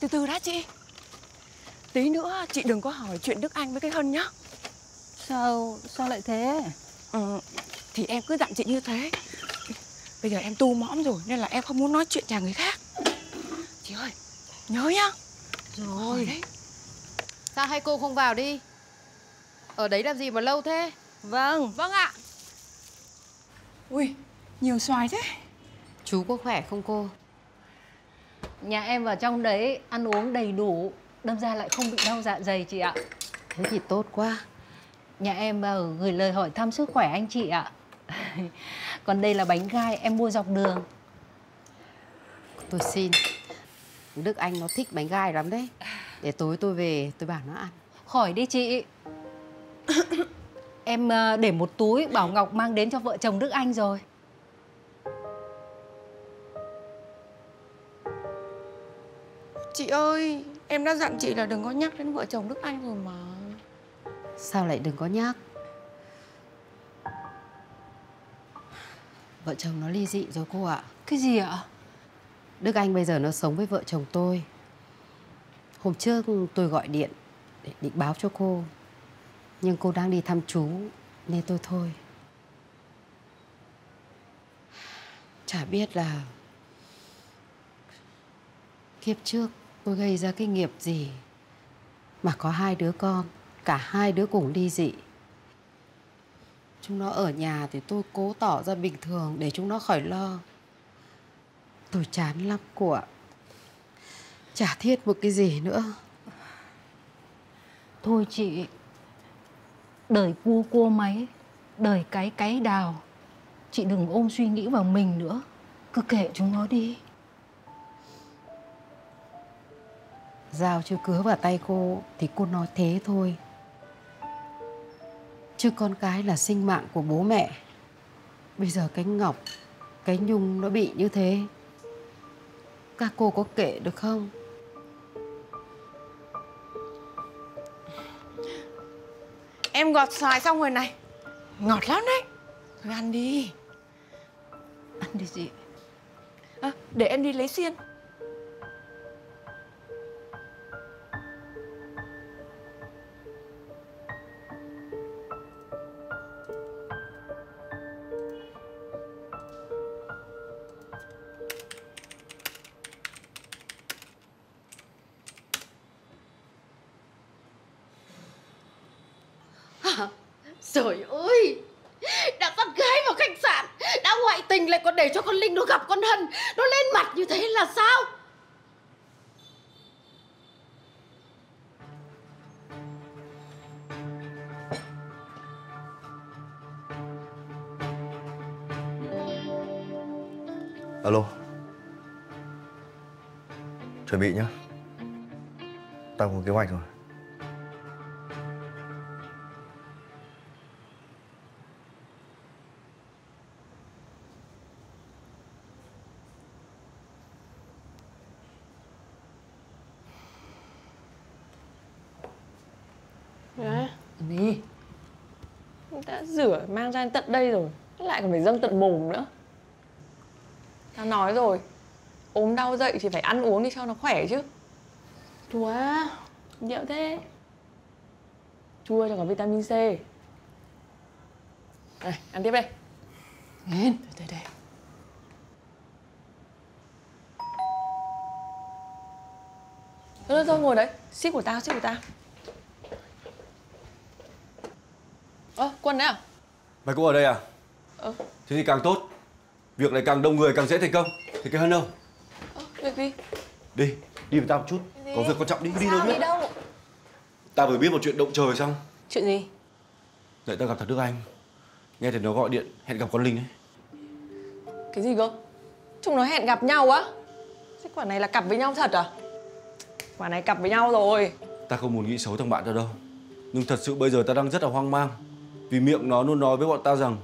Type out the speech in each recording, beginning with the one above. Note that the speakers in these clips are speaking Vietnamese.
từ từ đã chị. Tí nữa chị đừng có hỏi chuyện Đức Anh với cái Hân nhá. Sao, sao lại thế? ừ, Thì em cứ dặn chị như thế. Bây giờ em tu mõm rồi Nên là em không muốn nói chuyện chàng người khác. Chị ơi nhớ nhá. Rồi. Đấy. Sao hai cô không vào đi? Ở đấy làm gì mà lâu thế? Vâng. Vâng ạ. Ui nhiều xoài thế. Chú có khỏe không cô Nhà em vào trong đấy ăn uống đầy đủ Đâm ra lại không bị đau dạ dày chị ạ. Thế thì tốt quá. Nhà em vào gửi lời hỏi thăm sức khỏe anh chị ạ. Còn đây là bánh gai em mua dọc đường. Tôi xin. Đức Anh nó thích bánh gai lắm đấy. Để tối tôi về tôi bảo nó ăn. Khỏi đi chị. Em ờ, để một túi Bảo Ngọc mang đến cho vợ chồng Đức Anh rồi Chị ơi Em đã dặn chị là đừng có nhắc đến vợ chồng Đức Anh rồi mà. Sao lại đừng có nhắc? Vợ chồng nó ly dị rồi cô ạ. Cái gì ạ? Đức Anh bây giờ nó sống với vợ chồng tôi. Hôm trước tôi gọi điện Để định báo cho cô. Nhưng cô đang đi thăm chú Nên tôi thôi. Chả biết là Kiếp trước tôi gây ra cái nghiệp gì Mà có hai đứa con, Cả hai đứa cùng ly dị? Chúng nó ở nhà thì tôi cố tỏ ra bình thường Để chúng nó khỏi lo. Tôi chán lắm, cô ạ. Chả thiết một cái gì nữa. Thôi chị, Đời cua cua máy, Đời cái cái đào. Chị đừng ôm suy nghĩ vào mình nữa. Cứ kệ chúng nó đi. Giao chưa cứa vào tay cô Thì cô nói thế thôi. Chứ con cái là sinh mạng của bố mẹ. Bây giờ cái Ngọc Cái Nhung nó bị như thế. Các cô có kệ được không? Em gọt xoài xong rồi này. Ngọt lắm đấy. Thôi ăn đi. Ăn đi chị. À, Để em đi lấy xiên Trời ơi! Đã con gái vào khách sạn, Đã ngoại tình lại còn để cho con Linh nó gặp con Hân. Nó lên mặt như thế là sao? Alo. Chuẩn bị nhá. Tao có kế hoạch rồi. Mang ra đến tận đây rồi. Lại còn phải dâng tận mồm nữa. Tao nói rồi ốm đau dậy thì phải ăn uống đi cho nó khỏe chứ. Chua Nhậu thế. Chua cho có vitamin C. Đây, ăn tiếp đây. Lên. Đây, đây, đây. Thôi, thôi, ngồi đấy. Ship của tao, ship của tao. Ơ, Quân đấy à? Mày cũng ở đây à? Ờ, Thế thì càng tốt Việc này càng đông người càng dễ thành công Thì cái hơn đâu ơ, việc gì? Đi, đi với tao một chút Có việc quan trọng đi, đi đâu Sao biết đi đâu? Tao vừa biết một chuyện động trời xong Chuyện gì? Dậy tao gặp thằng Đức Anh Nghe thì nó gọi điện hẹn gặp con Linh ấy Cái gì cơ? Chúng nó hẹn gặp nhau á? Thế quả này là cặp với nhau thật à? Quả này cặp với nhau rồi Tao không muốn nghĩ xấu thằng bạn tao đâu Nhưng thật sự bây giờ tao đang rất là hoang mang Vì miệng nó luôn nói với bọn tao rằng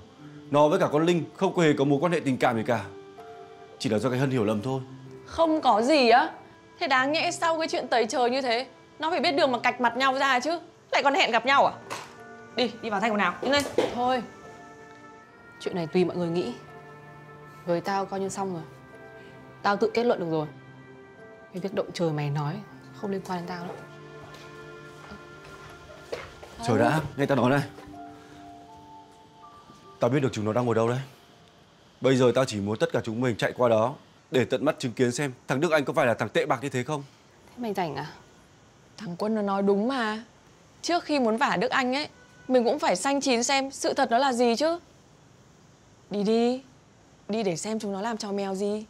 Nó với cả con Linh không hề có mối quan hệ tình cảm gì cả. Chỉ là do cái Hân hiểu lầm thôi. Không có gì á. Thế đáng nhẽ sau cái chuyện tẩy trời như thế Nó phải biết đường mà cạch mặt nhau ra chứ. Lại còn hẹn gặp nhau à? Đi, đi vào thay quần áo, đi lên. Thôi. Chuyện này tùy mọi người nghĩ. Với tao coi như xong rồi. Tao tự kết luận được rồi. Cái việc động trời mày nói Không liên quan đến tao đâu. Chờ đã, nghe tao nói này Tao biết được chúng nó đang ngồi đâu đấy. Bây giờ tao chỉ muốn tất cả chúng mình chạy qua đó Để tận mắt chứng kiến xem thằng Đức Anh có phải là thằng tệ bạc như thế không. Thế mày rảnh à? Thằng Quân nó nói đúng mà. Trước khi muốn vả Đức Anh ấy Mình cũng phải xanh chín xem sự thật nó là gì chứ. Đi đi Đi để xem chúng nó làm trò mèo gì.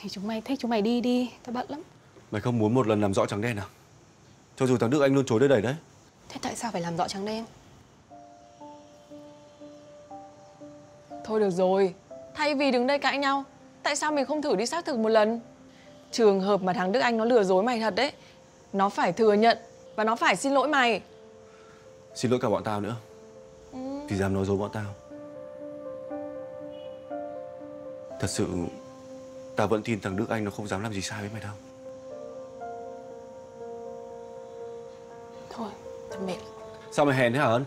Thì chúng mày thích chúng mày đi đi Tao bận lắm. Mày không muốn một lần làm rõ trắng đen à? Cho dù thằng Đức Anh luôn chối đưa đẩy đấy. Thế tại sao phải làm rõ trắng đen? Thôi được rồi. Thay vì đứng đây cãi nhau Tại sao mình không thử đi xác thực một lần? Trường hợp mà thằng Đức Anh nó lừa dối mày thật đấy Nó phải thừa nhận Và nó phải xin lỗi mày. Xin lỗi cả bọn tao nữa. Vì dám nói dối bọn tao. Thật sự Tao vẫn tin thằng Đức Anh nó không dám làm gì sai với mày đâu. Thôi, tao mệt. Sao mày hèn thế hả Ân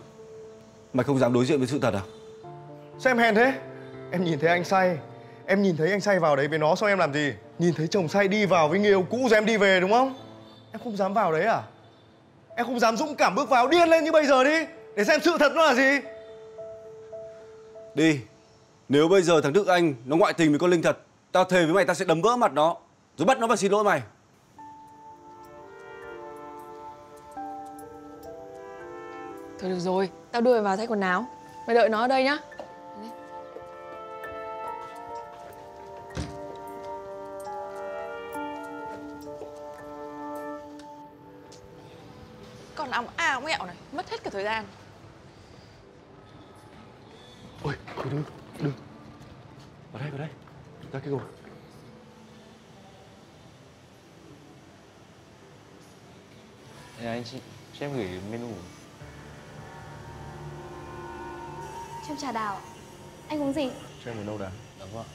Mày không dám đối diện với sự thật à Sao em hèn thế? Em nhìn thấy anh say Em nhìn thấy anh say vào đấy với nó sao em làm gì? Nhìn thấy chồng say đi vào với người yêu cũ rồi em đi về đúng không? Em không dám vào đấy à? Em không dám dũng cảm bước vào điên lên như bây giờ đi Để xem sự thật nó là gì Đi Nếu bây giờ thằng Đức Anh nó ngoại tình với con Linh thật Tao thề với mày tao sẽ đấm vỡ mặt nó Rồi bắt nó phải xin lỗi mày Thôi được rồi Tao đưa mày vào thay quần áo Mày đợi nó ở đây nhá Mất hết cả thời gian Ôi, thôi đừng, đừng Vào đây, vào đây Ra cái gồm Dạ anh chị, cho em gửi menu Cho em trà đào ạ. Anh uống gì? cho em một nâu đá Dạ vâng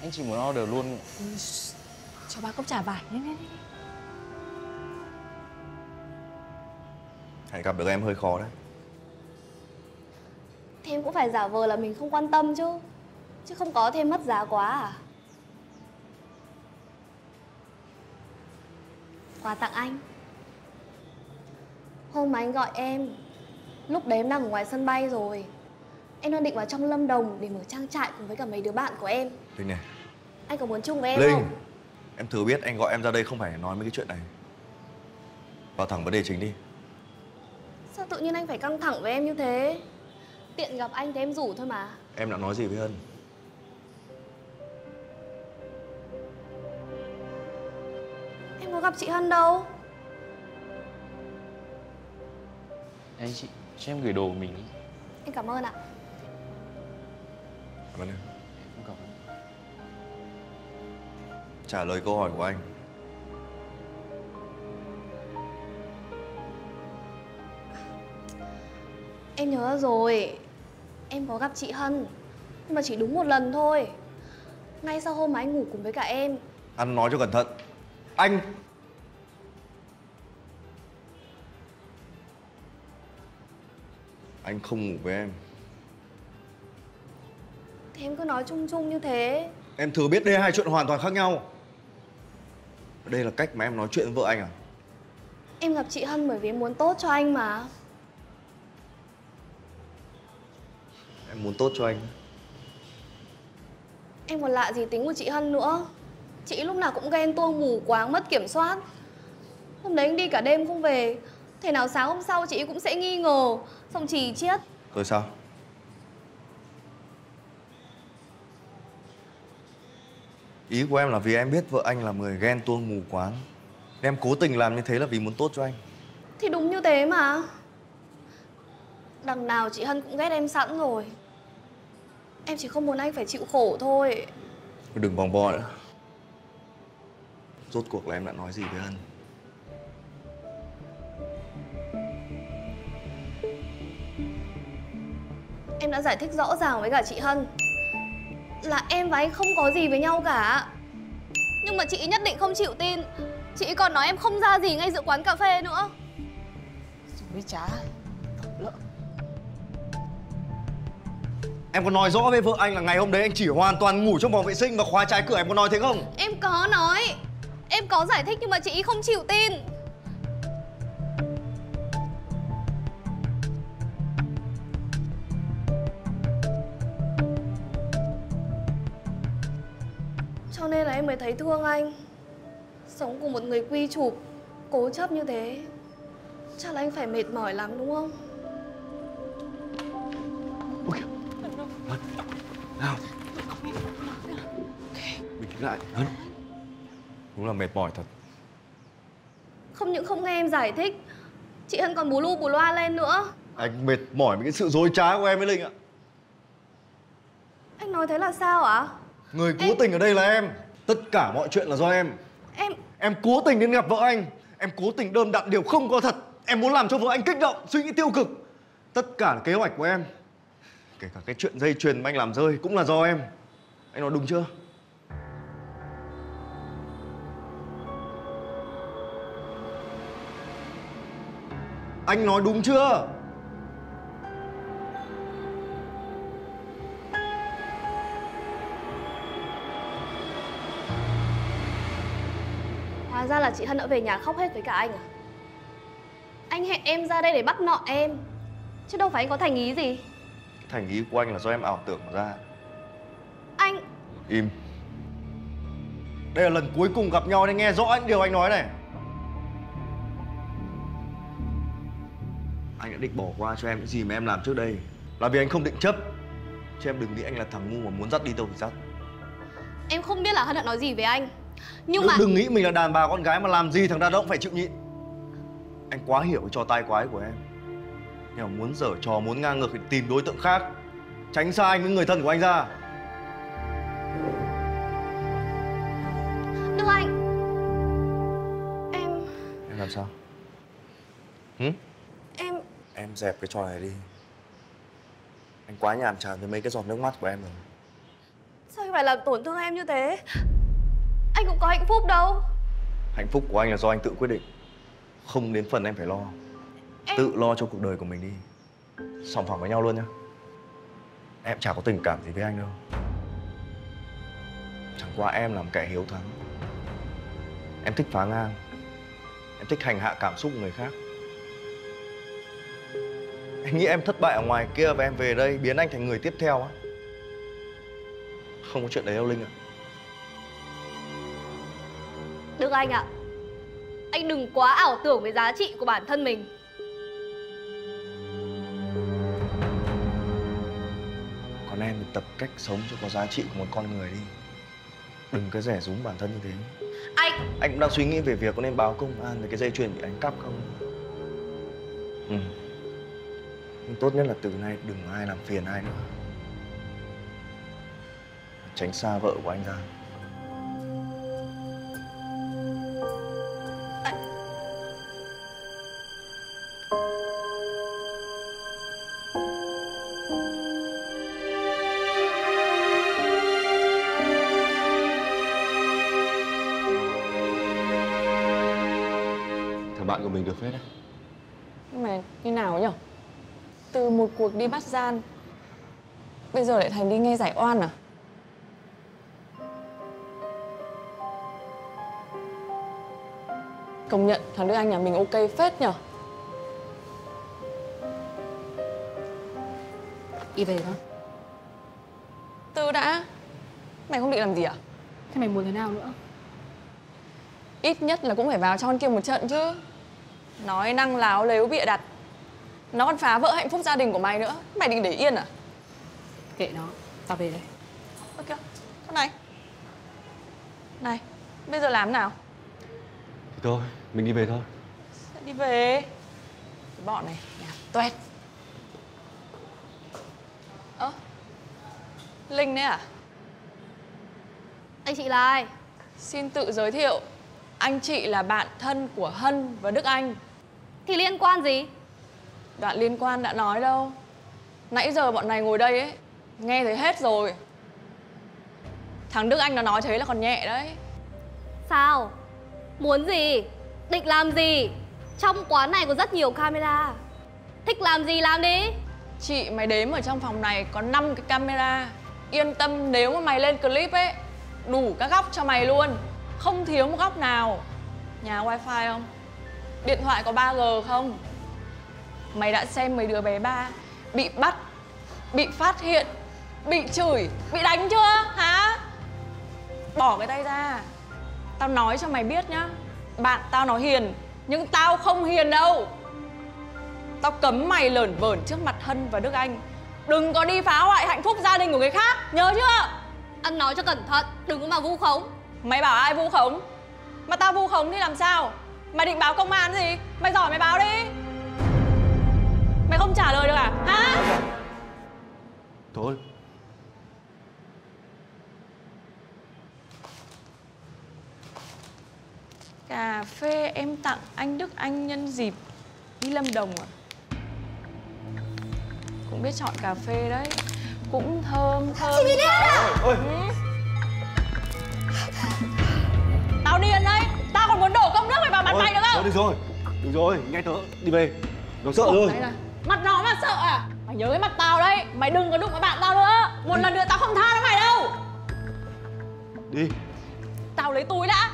Anh chỉ muốn order luôn Cho ba cốc trà vải. Nhanh nhanh nhanh. Hãy gặp được em hơi khó đấy Thì em cũng phải giả vờ là mình không quan tâm chứ. Chứ không có thêm mất giá quá à? Quà tặng anh. Hôm mà anh gọi em, lúc đấy em đang ở ngoài sân bay rồi. Em đang định vào trong Lâm Đồng để mở trang trại cùng với cả mấy đứa bạn của em. Linh này Anh có muốn chung với em Linh không? Em thừa biết anh gọi em ra đây không phải nói mấy cái chuyện này Vào thẳng vấn đề chính đi Sao tự nhiên anh phải căng thẳng với em như thế? Tiện gặp anh thì em rủ thôi mà. Em đã nói gì với Hân Em có gặp chị Hân đâu. Anh chị, cho em gửi đồ của mình đi Em cảm ơn ạ. Cảm ơn em Em cảm ơn Trả lời câu hỏi của anh Em nhớ rồi. Em có gặp chị Hân Nhưng mà chỉ đúng một lần thôi. Ngay sau hôm mà anh ngủ cùng với cả em. Ăn nói cho cẩn thận. Anh! Anh không ngủ với em. Thì em cứ nói chung chung như thế. Em thừa biết đây hai chuyện hoàn toàn khác nhau. Đây là cách mà em nói chuyện với vợ anh à? Em gặp chị Hân bởi vì em muốn tốt cho anh mà Em muốn tốt cho anh. Em còn lạ gì tính của chị Hân nữa? Chị lúc nào cũng ghen tuông mù quáng mất kiểm soát. Hôm đấy anh đi cả đêm không về. Thế nào sáng hôm sau chị cũng sẽ nghi ngờ Xong chỉ chiết Rồi sao? Ý của em là vì em biết vợ anh là người ghen tuông mù quáng. Nên Em cố tình làm như thế là vì muốn tốt cho anh. Thì đúng như thế mà. Đằng nào chị Hân cũng ghét em sẵn rồi Em chỉ không muốn anh phải chịu khổ thôi. Đừng vòng vo nữa. Rốt cuộc là em đã nói gì với Hân? Em đã giải thích rõ ràng với cả chị Hân Là em và anh không có gì với nhau cả. Nhưng mà chị nhất định không chịu tin. Chị còn nói em không ra gì ngay giữa quán cà phê nữa. Với chả Em có nói rõ với vợ anh là ngày hôm đấy anh chỉ hoàn toàn ngủ trong phòng vệ sinh và khóa trái cửa em có nói thế không? Em có nói Em có giải thích nhưng mà chị ý không chịu tin Cho nên là em mới thấy thương anh Sống cùng một người quy chụp Cố chấp như thế Chắc là anh phải mệt mỏi lắm đúng không? Nào. Bình tĩnh lại. Hân Đúng là mệt mỏi thật. Không những không nghe em giải thích Chị Hân còn bù lu bù loa lên nữa. Anh mệt mỏi với cái sự dối trá của em với Linh ạ. Anh nói thế là sao ạ? Người cố Em- tình ở đây là em. Tất cả mọi chuyện là do em. Em Em cố tình đến gặp vợ anh. Em cố tình đơm đặn điều không có thật. Em muốn làm cho vợ anh kích động, suy nghĩ tiêu cực. Tất cả là kế hoạch của em Kể cả cái chuyện dây chuyền mà anh làm rơi cũng là do em Anh nói đúng chưa? Anh nói đúng chưa? Hóa ra là chị Hân đã về nhà khóc hết với cả anh à? Anh hẹn em ra đây để bắt nọ em, Chứ đâu phải anh có thành ý gì thành ý của anh là do em ảo tưởng ra. Anh Im. Đây là lần cuối cùng gặp nhau nên nghe rõ những điều anh nói này. Anh đã định bỏ qua cho em những gì mà em làm trước đây. Là vì anh không định chấp. Chứ em đừng nghĩ anh là thằng ngu mà muốn dắt đi đâu thì dắt. Em không biết là Hân đã nói gì với anh. Nhưng đừng, mà đừng nghĩ mình là đàn bà con gái mà làm gì thằng đàn ông phải chịu nhịn. Anh quá hiểu cái trò tai quái của em Mà muốn dở trò, muốn ngang ngược thì tìm đối tượng khác. Tránh xa anh với người thân của anh ra. Đức Anh! Em Em làm sao? Hử? Em Em dẹp cái trò này đi. Anh quá nhàm chán với mấy cái giọt nước mắt của em rồi. Sao anh phải làm tổn thương em như thế? Anh cũng có hạnh phúc đâu. Hạnh phúc của anh là do anh tự quyết định. Không đến phần em phải lo Em Tự lo cho cuộc đời của mình đi. Sòng phẳng với nhau luôn nhá. Em chả có tình cảm gì với anh đâu. Chẳng qua em là một kẻ hiếu thắng. Em thích phá ngang. Em thích hành hạ cảm xúc của người khác. Em nghĩ em thất bại ở ngoài kia và em về đây biến anh thành người tiếp theo á. Không có chuyện đấy đâu Linh ạ. Đức Anh ạ. Anh đừng quá ảo tưởng về giá trị của bản thân mình tập cách sống cho có giá trị của một con người đi. Đừng cái rẻ rúng bản thân như thế. Anh! Anh cũng đang suy nghĩ về việc có nên báo công an về cái dây chuyền bị đánh cắp không? Ừ. Nhưng tốt nhất là từ nay đừng ai làm phiền ai nữa. Tránh xa vợ của anh ra bạn của mình được phết đấy Nhưng mà như nào nhỉ? Từ một cuộc đi bắt gian Bây giờ lại thành đi nghe giải oan à? Công nhận thằng Đức Anh nhà mình ok phết nhở đi về thôi Từ đã Mày không định làm gì à? Thế mày muốn thế nào nữa? Ít nhất là cũng phải vào cho con kia một trận chứ Nói năng láo lếu bịa đặt. Nó còn phá vỡ hạnh phúc gia đình của mày nữa. Mày định để yên à? kệ nó tao về đây. Ơ kìa, con này. Này, bây giờ làm nào? Thì thôi, mình đi về thôi. Sẽ đi về. Cái bọn này, nhà tuét. Ơ Linh đấy à? Anh chị là ai Xin tự giới thiệu Anh chị là bạn thân của Hân và Đức Anh. Thì liên quan gì? Đoạn liên quan đã nói đâu. Nãy giờ bọn này ngồi đây ấy Nghe thấy hết rồi. Thằng Đức Anh nó nói thế là còn nhẹ đấy. Sao? Muốn gì? Định làm gì? Trong quán này có rất nhiều camera. Thích làm gì làm đi. Chị mày đếm ở trong phòng này có 5 cái camera. Yên tâm nếu mà mày lên clip ấy Đủ các góc cho mày luôn không thiếu một góc nào. Nhà wifi không? Điện thoại có 3G không? Mày đã xem mấy đứa bé ba Bị bắt Bị phát hiện Bị chửi Bị đánh chưa? Hả? Bỏ cái tay ra. Tao nói cho mày biết nhá. Bạn tao nó hiền Nhưng tao không hiền đâu. Tao cấm mày lởn vởn trước mặt Hân và Đức Anh. Đừng có đi phá hoại hạnh phúc gia đình của người khác Nhớ chưa? Anh nói cho cẩn thận, đừng có mà vu khống. Mày bảo ai vu khống? Mà tao vu khống thì làm sao? Mày định báo công an gì? Mày giỏi mày báo đi. Mày không trả lời được à? Hả? Thôi. Cà phê em tặng anh Đức Anh nhân dịp đi Lâm Đồng à? Cũng biết chọn cà phê đấy. Cũng thơm thơm. Chị bị điên à? Ôi Tao điên đấy. Tao còn muốn đổ công nước mày vào mặt mày Thôi không? được rồi. Được rồi Nghe tớ đi về. Nó sợ Ủa, rồi. Mặt nó mà sợ à? Mày nhớ cái mặt tao đấy. Mày đừng có đụng vào bạn tao nữa. Một lần nữa tao không tha cho mày đâu. Đi. Tao lấy túi đã.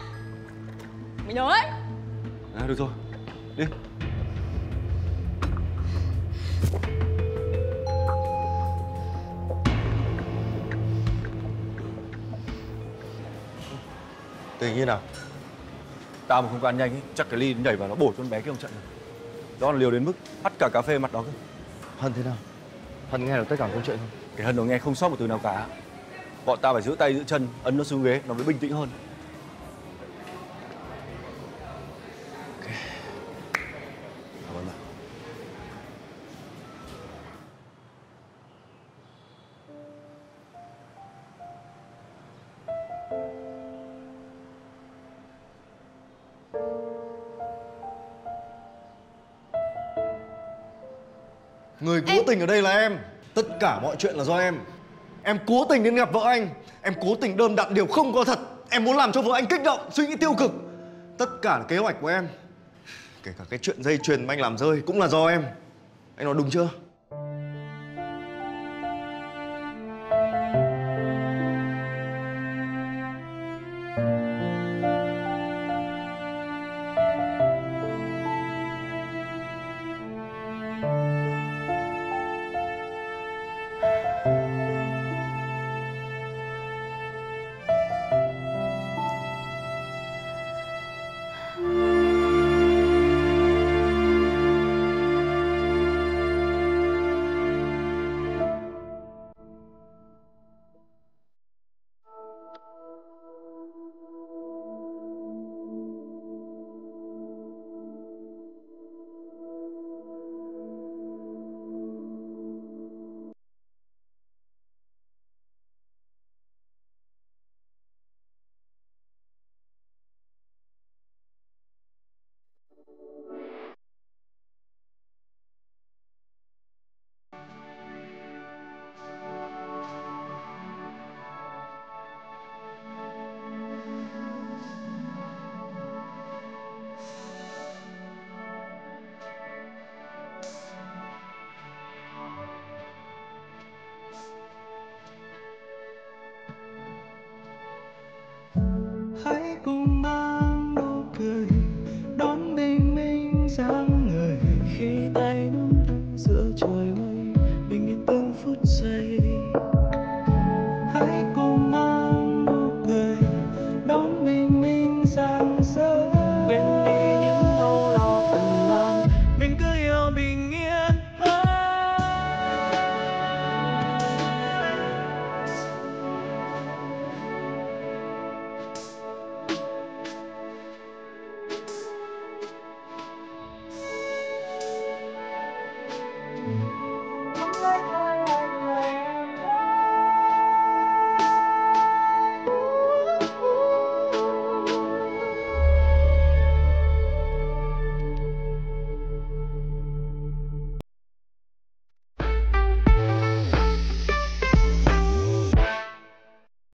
Mày nhớ đấy À được rồi. Đi Tình như nào? Tao mà không can nhanh ấy, chắc cái ly nhảy vào nó bổ cho con bé kia một trận rồi. Đó là liều đến mức hắt cả cà phê mặt đó cơ. Hân thế nào? Hân nghe được tất cả câu chuyện không? Cái Hân nó nghe không sót một từ nào cả. Bọn tao phải giữ tay giữ chân, ấn nó xuống ghế, nó mới bình tĩnh hơn. Tình ở đây là em. Tất cả mọi chuyện là do em. Em cố tình đến gặp vợ anh. Em cố tình đơm đặn điều không có thật. Em muốn làm cho vợ anh kích động, suy nghĩ tiêu cực. Tất cả là kế hoạch của em. Kể cả cái chuyện dây chuyền mà anh làm rơi cũng là do em. Anh nói đúng chưa?